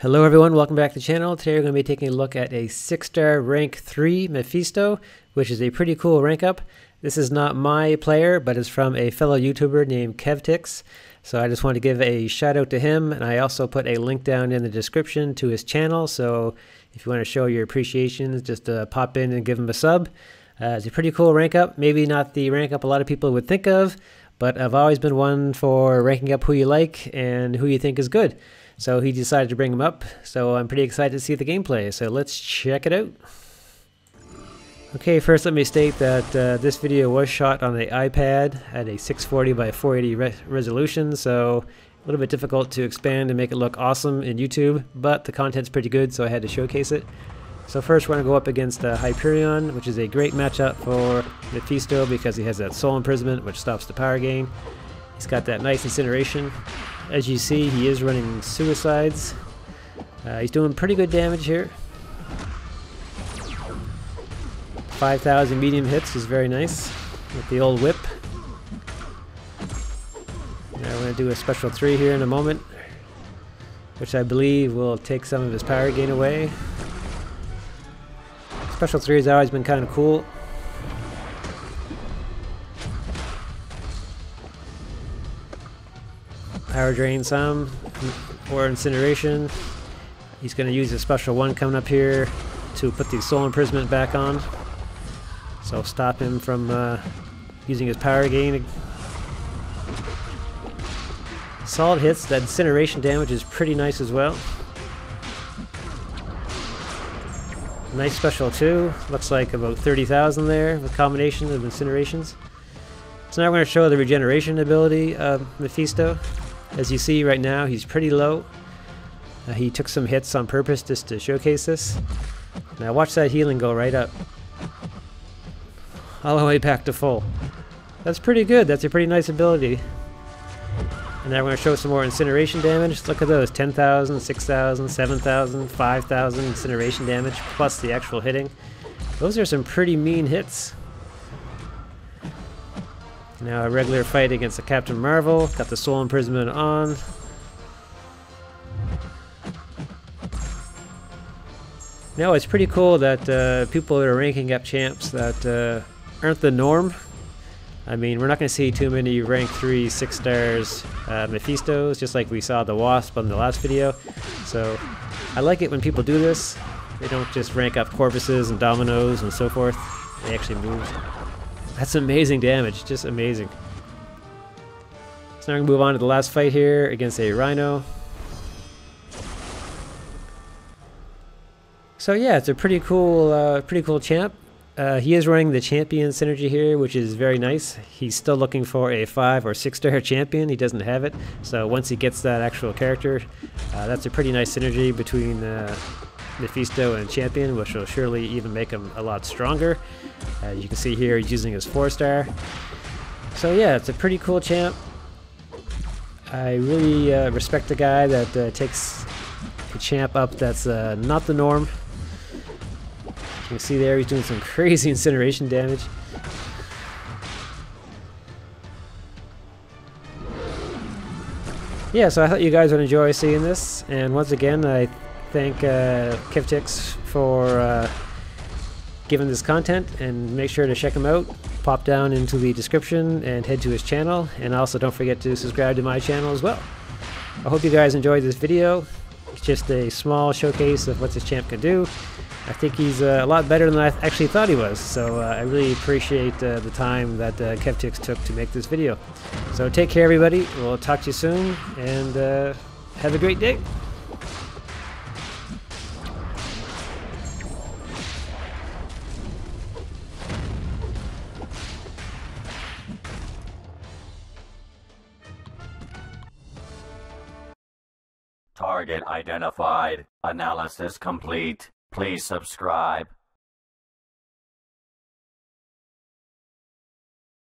Hello everyone, welcome back to the channel. Today we're going to be taking a look at a 6-star rank 3 Mephisto, which is a pretty cool rank up. This is not my player, but it's from a fellow YouTuber named Kevtics. So I just want to give a shout out to him, and I also put a link down in the description to his channel, so if you want to show your appreciation, just uh, pop in and give him a sub. Uh, it's a pretty cool rank up, maybe not the rank up a lot of people would think of, but I've always been one for ranking up who you like and who you think is good. So he decided to bring him up, so I'm pretty excited to see the gameplay, so let's check it out. Okay, first let me state that uh, this video was shot on the iPad at a 640 by 480 re resolution, so a little bit difficult to expand and make it look awesome in YouTube, but the content's pretty good, so I had to showcase it. So first we're going to go up against uh, Hyperion, which is a great matchup for Mephisto because he has that Soul Imprisonment, which stops the power gain. He's got that nice Incineration, as you see, he is running suicides. Uh, he's doing pretty good damage here. 5,000 medium hits is very nice with the old whip. Now we're going to do a special 3 here in a moment, which I believe will take some of his power gain away. Special 3 has always been kind of cool. Power drain some, or incineration. He's going to use a special one coming up here to put the soul imprisonment back on. So stop him from uh, using his power gain. Solid hits, that incineration damage is pretty nice as well. Nice special too, looks like about 30,000 there with combination of incinerations. So now we're going to show the regeneration ability of Mephisto. As you see right now, he's pretty low. Uh, he took some hits on purpose just to showcase this. Now watch that healing go right up. All the way back to full. That's pretty good. That's a pretty nice ability. And now we're going to show some more incineration damage. Look at those. 10,000, 6,000, 7,000, 5,000 incineration damage, plus the actual hitting. Those are some pretty mean hits. Now a regular fight against the Captain Marvel. Got the Soul Imprisonment on. Now it's pretty cool that uh, people that are ranking up champs that uh, aren't the norm. I mean, we're not going to see too many rank 3, 6 stars uh, Mephistos, just like we saw the Wasp on the last video. So I like it when people do this. They don't just rank up Corvuses and Dominoes and so forth. They actually move that's amazing damage, just amazing. So now we're gonna move on to the last fight here against a Rhino. So yeah, it's a pretty cool, uh, pretty cool champ. Uh, he is running the champion synergy here, which is very nice. He's still looking for a five or six star champion. He doesn't have it. So once he gets that actual character, uh, that's a pretty nice synergy between uh, Mephisto and Champion, which will surely even make him a lot stronger. As you can see here he's using his 4-star. So yeah, it's a pretty cool champ. I really uh, respect the guy that uh, takes a champ up that's uh, not the norm. You can see there he's doing some crazy incineration damage. Yeah, so I thought you guys would enjoy seeing this, and once again, I thank uh, Kevtics for uh, giving this content and make sure to check him out. Pop down into the description and head to his channel and also don't forget to subscribe to my channel as well. I hope you guys enjoyed this video. It's just a small showcase of what this champ can do. I think he's uh, a lot better than I actually thought he was, so uh, I really appreciate uh, the time that uh, Kevtics took to make this video. So take care everybody, we'll talk to you soon, and uh, have a great day. Target identified. Analysis complete. Please subscribe.